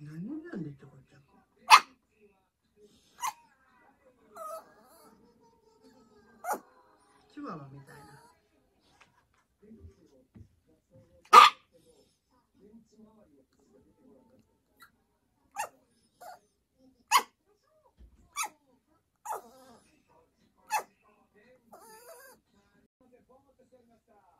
何なん。でとこちゃん。チワワみたいな。ました。